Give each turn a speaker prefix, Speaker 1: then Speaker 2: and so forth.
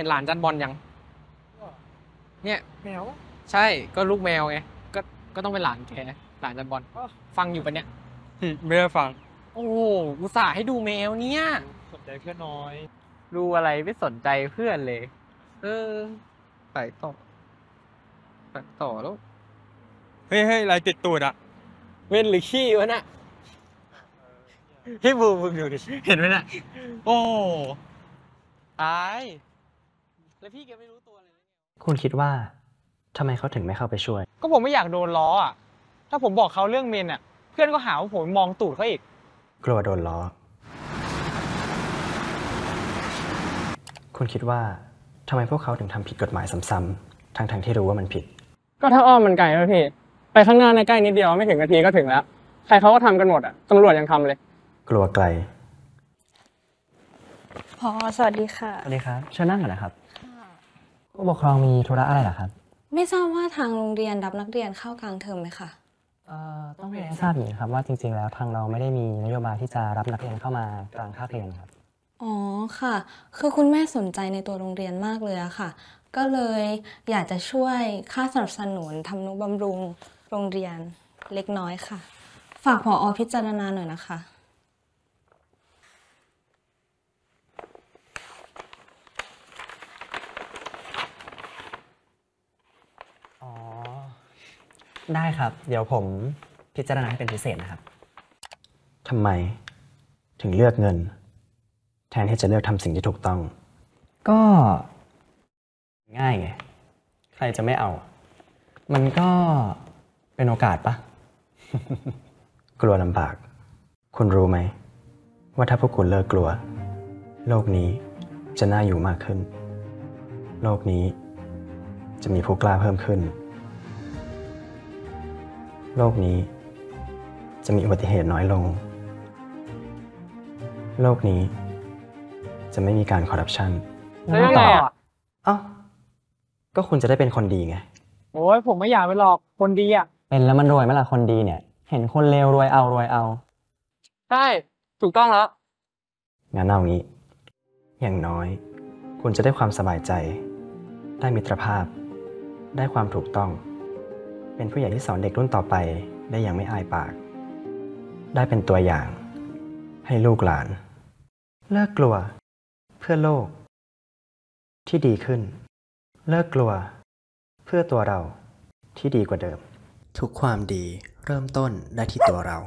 Speaker 1: ห็นหลานจันบอลยัง เนี่ย
Speaker 2: แมว
Speaker 1: ใช่ ก็ลูกแมวไง ก็ ก็ต้องเป็นหลานแก หลานจันบอล
Speaker 2: อ้อ
Speaker 1: ฟังอยู่ปะเนี่ย
Speaker 2: ไม่ได้ฟัง
Speaker 1: โอ้โหอุตส่าห์ให้ดูแมวเนี่ย
Speaker 2: สนใจเพื่อนน้อย
Speaker 1: ดูอะไรไม่สนใจเพื่อนเลย เออไปต่อไปต่อแล้ว
Speaker 2: เฮ้ยเฮ้ยอะไรติดตูดอะ
Speaker 1: เว้นหรือขี้วะน่ะพี่บูมมึงดูดิ เห็นไหมน่ะ โอ้ ตาย แล้วพี่แกไม่รู้ตัวเลยนะ
Speaker 3: คุณคิดว่าทำไมเขาถึงไม่เข้าไปช่วย
Speaker 4: ก็ผมไม่อยากโดนล้ออะ ถ้าผมบอกเขาเรื่องเมนอะ เพื่อนก็หาว่าผมมองตูดเขาอีก
Speaker 3: กลัวโดนล้อ คุณคิดว่าทำไมพวกเขาถึงทำผิดกฎหมายซ้ำๆทั้งๆที่รู้ว่ามันผิด
Speaker 4: ก็ถ้าอ้อมมันไกลแล้วพี่ ไปข้างหน้าในใกล้นิดเดียวไม่ถึงนาทีก็ถึงแล้ว ใครเขาก็ทำกันหมดอะตำรวจยังทำเลย
Speaker 3: กลัวไกล
Speaker 5: พอสวัสดีค่ะ
Speaker 3: สวัสดีครับเชิญนั่งก่อนนะครับ ผู้ปกครองมีธุระอะไรเหรอครับ
Speaker 5: ไม่ทราบว่าทางโรงเรียนรับนักเรียนเข้ากลางเทอมไหมคะ
Speaker 3: เอ่อต้องเรียนให้ทราบอย่างนี้ครับว่าจริง ๆ แล้วทางเราไม่ได้มีนโยบายที่จะรับนักเรียนเข้ามากลางภาคเรียนครับ
Speaker 5: อ๋อค่ะ คือคุณแม่สนใจในตัวโรงเรียนมากเลยอะค่ะ ก็เลยอยากจะช่วยค่าสนับสนุนทำนุบำรุงโรงเรียนเล็กน้อยค่ะ ฝากผออพิจารณาหน่อยนะคะ
Speaker 3: ได้ครับ เดี๋ยวผมพิจารณาให้เป็นพิเศษนะครับทำไมถึงเลือกเงิน แทนที่จะเลือกทำสิ่งที่ถูกต้อง ก็ ง่ายไง ใครจะไม่เอา มันก็เป็นโอกาสปะ กลัวลำบาก คุณรู้ไหม ว่าถ้าพวกคุณเลิกกลัว โลกนี้จะน่าอยู่มากขึ้น โลกนี้จะมีผู้กล้าเพิ่มขึ้น โลกนี้ จะมีอุบัติเหตุน้อยลง โลกนี้ จะไม่มีการคอร์รัปชัน
Speaker 4: แล้วยังไงอะ
Speaker 3: เอ้าก็คุณจะได้เป็นคนดีไง
Speaker 4: โอ้ยผมไม่อยากไปหลอกคนดีอะ
Speaker 3: เป็นแล้วมันรวยไหมล่ะคนดีเนี่ย เห็นคนเลวรวยเอารวยเอา
Speaker 4: ใช่ ถูกต้องแล้ว
Speaker 3: งั้นเอางี้ อย่างน้อย คุณจะได้ความสบายใจ ได้มิตรภาพ ได้ความถูกต้อง เป็นผู้ใหญ่ที่สอนเด็กรุ่นต่อไปได้อย่างไม่อายปาก ได้เป็นตัวอย่าง ให้ลูกหลาน เลิกกลัว เพื่อโลก ที่ดีขึ้น เลิกกลัว เพื่อตัวเราที่ดีกว่าเดิม ทุกความดีเริ่มต้นได้ที่ตัวเรา